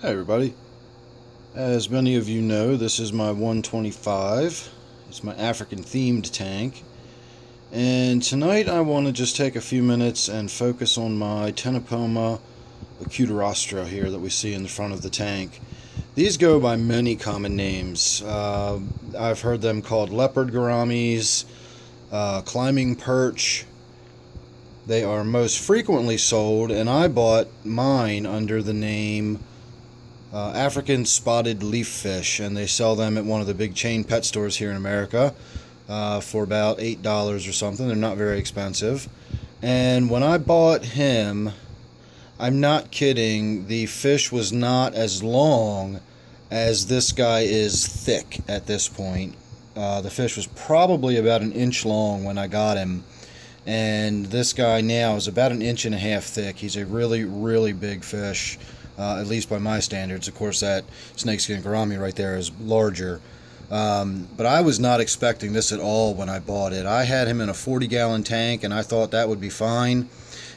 Hi everybody. As many of you know, this is my 125. It's my African themed tank. And tonight I want to just take a few minutes and focus on my Ctenopoma acutirostra here that we see in the front of the tank. These go by many common names. Uh, I've heard them called leopard gouramis, uh, climbing perch. They are most frequently sold, and I bought mine under the name uh, African spotted leaf fish, and they sell them at one of the big chain pet stores here in America uh, for about eight dollars or something. They're not very expensive. And when I bought him, I'm not kidding. The fish was not as long as this guy is thick at this point. Uh, the fish was probably about an inch long when I got him. And this guy now is about an inch and a half thick. He's a really, really big fish uh, at least by my standards. Of course, that snakeskin gourami right there is larger. Um, but I was not expecting this at all when I bought it. I had him in a 40 gallon tank and I thought that would be fine.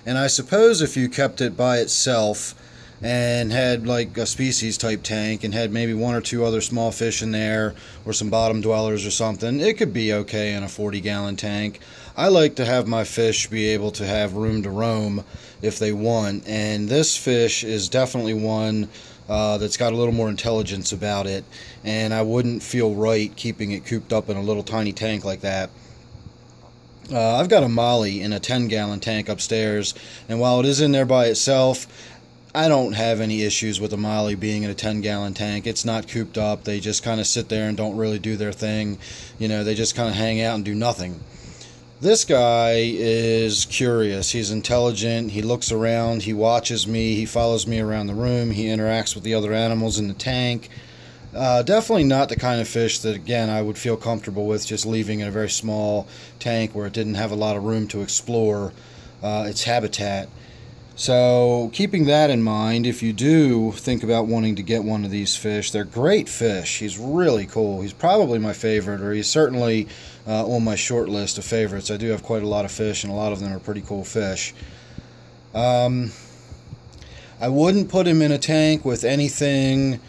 And I suppose if you kept it by itself and had like a species type tank and had maybe one or two other small fish in there or some bottom dwellers or something, it could be okay in a 40 gallon tank. I like to have my fish be able to have room to roam if they want, and this fish is definitely one uh, that's got a little more intelligence about it, and I wouldn't feel right keeping it cooped up in a little tiny tank like that. Uh, I've got a Molly in a 10 gallon tank upstairs, and while it is in there by itself, I don't have any issues with a Molly being in a 10 gallon tank. It's not cooped up. They just kind of sit there and don't really do their thing. You know, they just kind of hang out and do nothing. This guy is curious. He's intelligent. He looks around. He watches me. He follows me around the room. He interacts with the other animals in the tank. Uh, definitely not the kind of fish that, again, I would feel comfortable with just leaving in a very small tank where it didn't have a lot of room to explore uh, its habitat. So, keeping that in mind, if you do think about wanting to get one of these fish, they're great fish. He's really cool. He's probably my favorite, or he's certainly uh, on my short list of favorites. I do have quite a lot of fish, and a lot of them are pretty cool fish. Um, I wouldn't put him in a tank with anything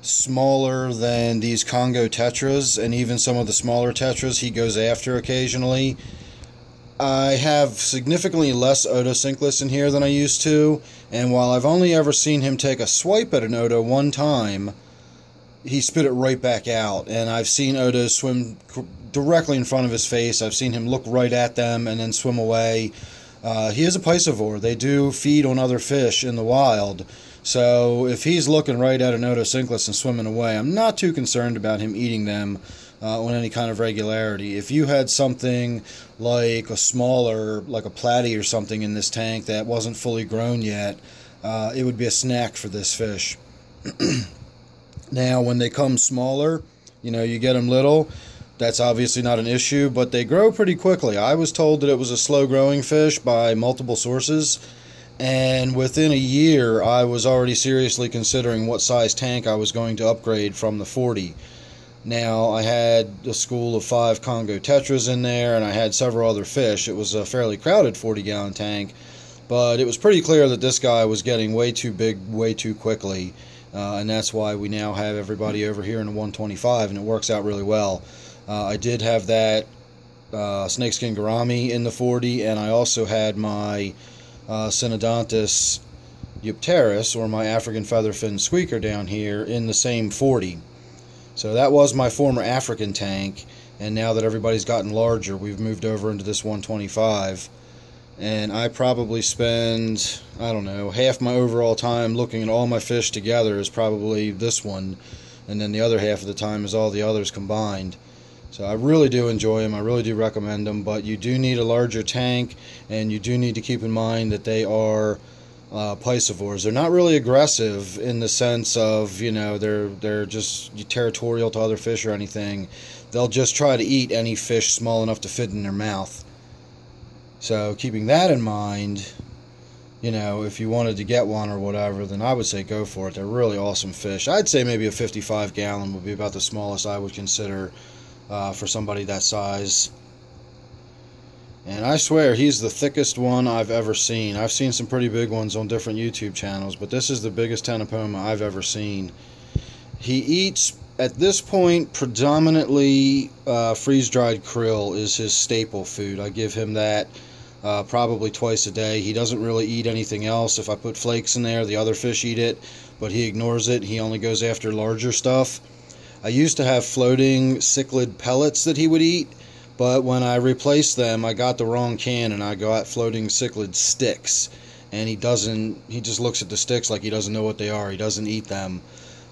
smaller than these Congo tetras, and even some of the smaller tetras he goes after occasionally. I have significantly less Otocinclus in here than I used to, and while I've only ever seen him take a swipe at an Oto one time, he spit it right back out. And I've seen Oto swim directly in front of his face. I've seen him look right at them and then swim away. Uh, he is a piscivore. They do feed on other fish in the wild. So if he's looking right at an Oto Otocinclus and swimming away, I'm not too concerned about him eating them uh, on any kind of regularity. If you had something like a smaller, like a platy or something in this tank that wasn't fully grown yet, uh, it would be a snack for this fish. now, when they come smaller, you know, you get them little, that's obviously not an issue, but they grow pretty quickly. I was told that it was a slow growing fish by multiple sources. And within a year, I was already seriously considering what size tank I was going to upgrade from the 40. Now, I had a school of five Congo tetras in there, and I had several other fish. It was a fairly crowded 40 gallon tank, but it was pretty clear that this guy was getting way too big way too quickly, uh, and that's why we now have everybody over here in the 125, and it works out really well. Uh, I did have that uh, snakeskin gourami in the 40, and I also had my uh, Synodontis eupterus, or my African featherfin squeaker down here, in the same 40. So that was my former African tank, and now that everybody's gotten larger, we've moved over into this 125. And I probably spend, I don't know, half my overall time looking at all my fish together is probably this one, and then the other half of the time is all the others combined. So I really do enjoy them. I really do recommend them, but you do need a larger tank, and you do need to keep in mind that they are uh, piscivores. They're not really aggressive in the sense of you know they're they're just territorial to other fish or anything. They'll just try to eat any fish small enough to fit in their mouth. So keeping that in mind, you know, if you wanted to get one or whatever, then I would say go for it. They're really awesome fish. I'd say maybe a 55 gallon would be about the smallest I would consider uh, for somebody that size. And I swear he's the thickest one I've ever seen. I've seen some pretty big ones on different YouTube channels, but this is the biggest Ctenopoma I've ever seen. He eats, at this point, predominantly uh, freeze-dried krill is his staple food. I give him that uh, probably twice a day. He doesn't really eat anything else. If I put flakes in there, the other fish eat it, but he ignores it. He only goes after larger stuff. I used to have floating cichlid pellets that he would eat, but when I replaced them, I got the wrong can and I got floating cichlid sticks. And he doesn't, he just looks at the sticks like he doesn't know what they are. He doesn't eat them.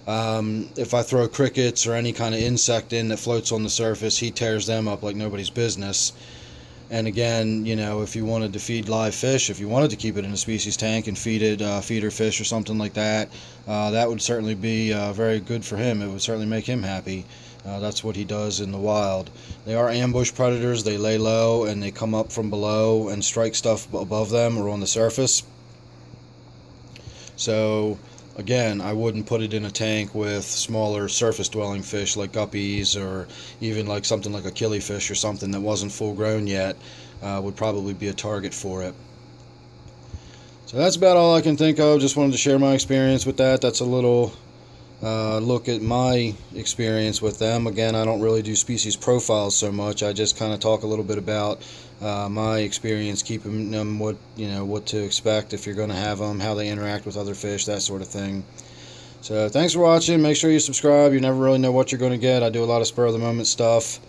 Um, if I throw crickets or any kind of insect in that floats on the surface, he tears them up like nobody's business. And again, you know, if you wanted to feed live fish, if you wanted to keep it in a species tank and feed it uh, feeder fish or something like that, uh, that would certainly be uh, very good for him. It would certainly make him happy. Uh, that's what he does in the wild. They are ambush predators. They lay low and they come up from below and strike stuff above them or on the surface. So Again, I wouldn't put it in a tank with smaller surface dwelling fish like guppies or even like something like a killifish or something that wasn't full grown yet uh, would probably be a target for it. So that's about all I can think of. Just wanted to share my experience with that. That's a little uh, look at my experience with them. Again, I don't really do species profiles so much. I just kind of talk a little bit about uh, my experience keeping them, what you know, what to expect if you're going to have them, how they interact with other fish, that sort of thing. So thanks for watching. Make sure you subscribe. You never really know what you're going to get. I do a lot of spur of the moment stuff,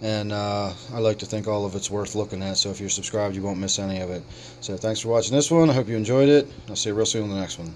and uh, I like to think all of it's worth looking at. So if you're subscribed, you won't miss any of it. So thanks for watching this one. I hope you enjoyed it. I'll see you real soon on the next one.